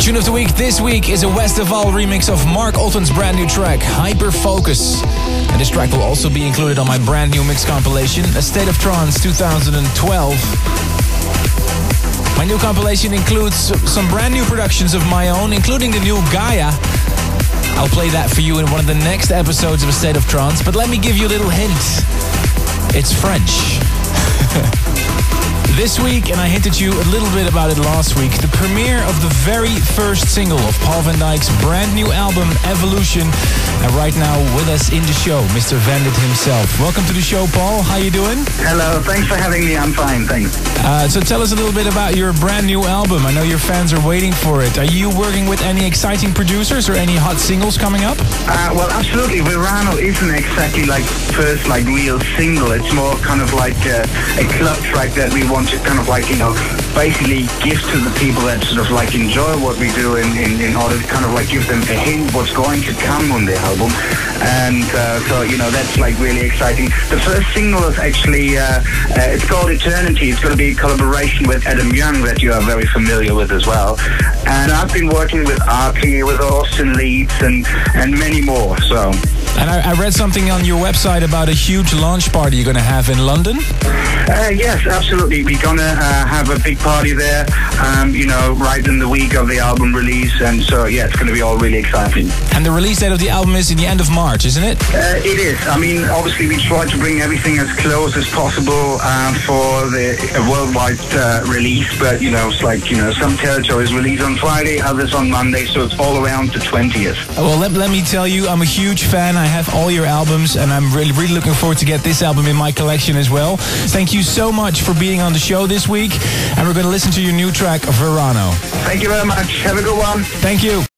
tune of the week this week is a Wezz Devall remix of Mark Otten's brand new track, Hyperfocus. And this track will also be included on my brand new mix compilation, A State of Trance 2012. My new compilation includes some brand new productions of my own, including the new Gaia. I'll play that for you in one of the next episodes of A State of Trance, but let me give you a little hint. It's French. This week, and I hinted you a little bit about it last week, the premiere of the very first single of Paul van Dyk's brand new album, Evolution. And right now with us in the show, Mr. Van Dyk himself. Welcome to the show, Paul. How you doing? Hello, thanks for having me. I'm fine, thanks. Uh, so tell us a little bit about your brand new album. I know your fans are waiting for it. Are you working with any exciting producers or any hot singles coming up? Uh, well, absolutely. Verano isn't exactly like first like real single. It's more kind of like uh, a club track that we want to kind of like, you know, basically give to the people that sort of like enjoy what we do in, in, in order to kind of like give them a hint what's going to come on the album. And uh, so, you know, that's like really exciting. The first single is actually, uh, uh, it's called Eternity. It's going to be a collaboration with Adam Young that you are very familiar with as well. And I've been working with Arty, with Austin Leeds and, and many more. So. And I, I, read something on your website about a huge launch party you're going to have in London. Uh, yes, absolutely. We're going to uh, have a big party there, um, you know, right in the week of the album release. And so, yeah, it's going to be all really exciting. And the release date of the album is in the end of March, isn't it? Uh, it is. I mean, obviously, we try to bring everything as close as possible uh, for the worldwide uh, release. But, you know, it's like, you know, some territories release on Friday, others on Monday. So it's all around the 20th. Well, let, let me tell you, I'm a huge fan. I have all your albums, and I'm really, really looking forward to get this album in my collection as well. Thank you so much for being on the show this week, and we're going to listen to your new track, Verano. Thank you very much. Have a good one. Thank you.